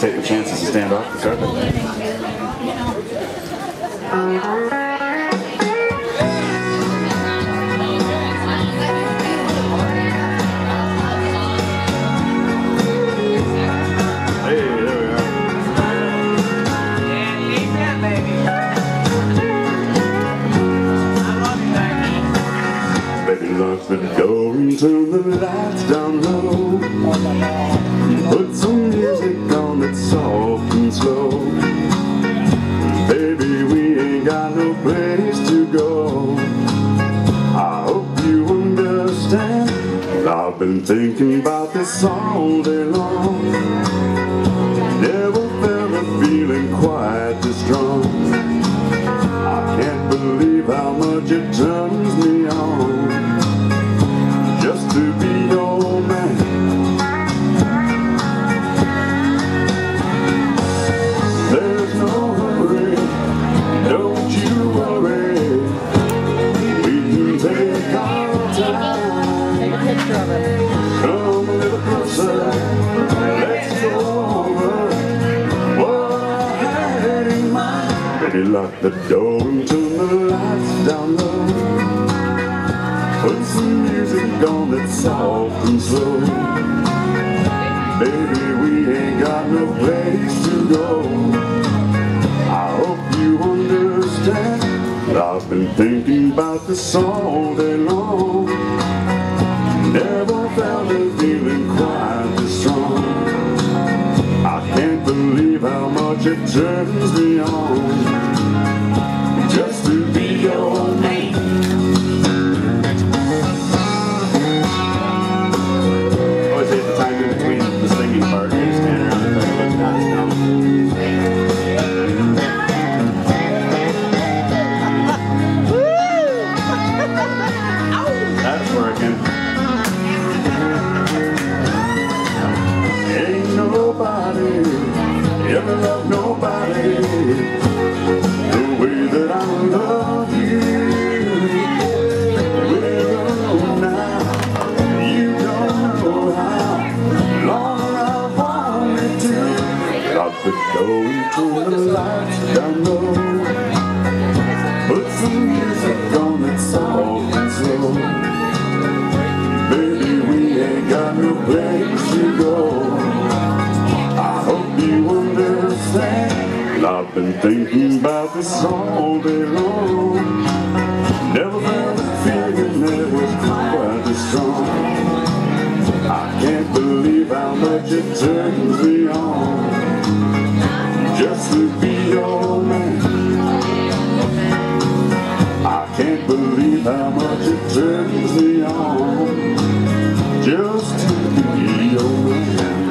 take the chances to stand off the carpet. Hey, there we are. Baby, lock the door and turn the lights down low. Put some music on that's soft and slow. Baby, we ain't got no place to go. I hope you understand. I've been thinking about this all day long. Never felt a feeling quite this strong. I can't believe how much it turns me on lock the door and turn the lights down low. Put some music on that's soft and slow. Baby, we ain't got no place to go. I hope you understand. I've been thinking about this all day long. Never felt a feeling quite this strong. I can't believe how much it turns me on Always the time in between the singing part. You stand around and look. That's working. And turn the lights down low. Put some music on that's soft and slow. Baby, we ain't got no place to go. I hope you understand. I've been thinking about this all day long. Never felt a feeling that was quite this strong. I can't believe how much it turns me on to be your man. I can't believe how much it turns me on just to be your man.